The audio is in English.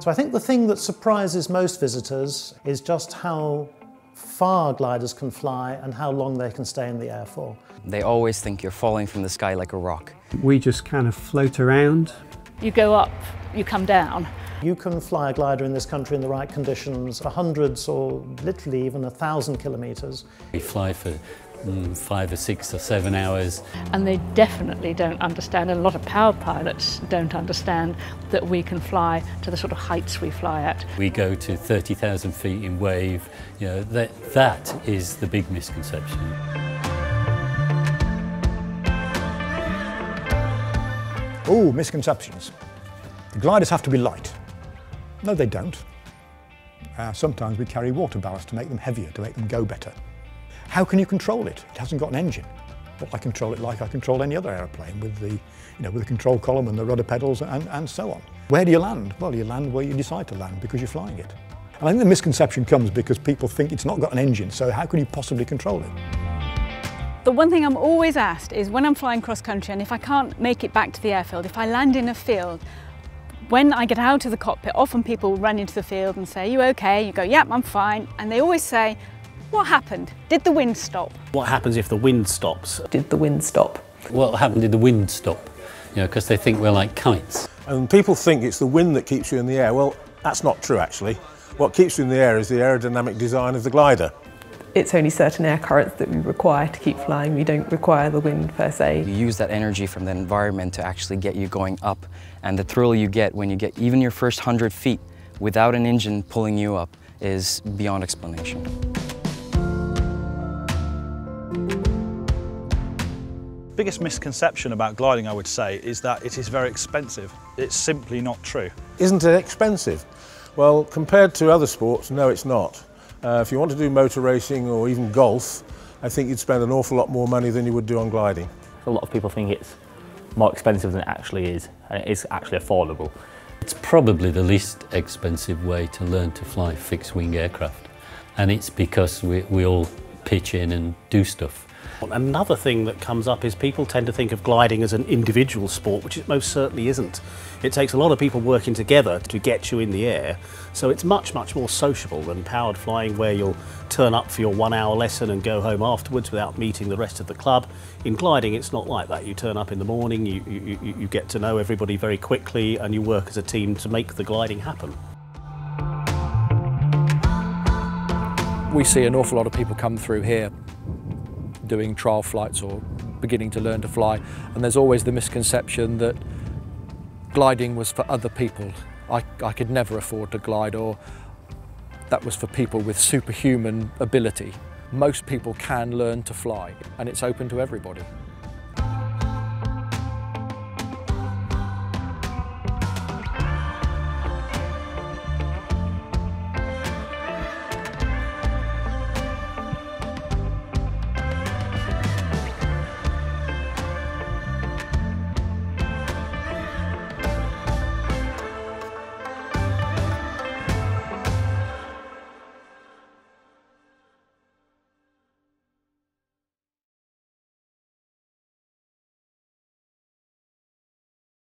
So I think the thing that surprises most visitors is just how far gliders can fly and how long they can stay in the air for. They always think you're falling from the sky like a rock. We just kind of float around. You go up, you come down. You can fly a glider in this country in the right conditions for hundreds or literally even a thousand kilometres. We fly for mm, five or six or seven hours. And they definitely don't understand, and a lot of power pilots don't understand that we can fly to the sort of heights we fly at. We go to 30,000 feet in wave. You know, that, that is the big misconception. Oh, misconceptions. The gliders have to be light. No, they don't. Uh, sometimes we carry water ballast to make them heavier, to make them go better. How can you control it? It hasn't got an engine. Well, I control it like I control any other aeroplane with the, you know, with the control column and the rudder pedals and, and so on. Where do you land? Well, you land where you decide to land because you're flying it. And I think the misconception comes because people think it's not got an engine, so how can you possibly control it? The one thing I'm always asked is when I'm flying cross country and if I can't make it back to the airfield, if I land in a field, when I get out of the cockpit, often people run into the field and say, you okay? You go, yep, I'm fine. And they always say, what happened? Did the wind stop? What happens if the wind stops? Did the wind stop? What happened? Did the wind stop? You know, because they think we're like kites. And people think it's the wind that keeps you in the air. Well, that's not true actually. What keeps you in the air is the aerodynamic design of the glider. It's only certain air currents that we require to keep flying. We don't require the wind per se. You use that energy from the environment to actually get you going up. And the thrill you get when you get even your first 100 feet without an engine pulling you up is beyond explanation. Biggest misconception about gliding, I would say, is that it is very expensive. It's simply not true. Isn't it expensive? Well, compared to other sports, no, it's not. Uh, if you want to do motor racing or even golf, I think you'd spend an awful lot more money than you would do on gliding. A lot of people think it's more expensive than it actually is, and it is actually affordable. It's probably the least expensive way to learn to fly fixed-wing aircraft, and it's because we, we all pitch in and do stuff. Another thing that comes up is people tend to think of gliding as an individual sport, which it most certainly isn't. It takes a lot of people working together to get you in the air, so it's much, much more sociable than powered flying where you'll turn up for your one hour lesson and go home afterwards without meeting the rest of the club. In gliding, it's not like that. You turn up in the morning, you, you, you get to know everybody very quickly, and you work as a team to make the gliding happen. We see an awful lot of people come through here doing trial flights or beginning to learn to fly. And there's always the misconception that gliding was for other people. I, I could never afford to glide or that was for people with superhuman ability. Most people can learn to fly and it's open to everybody.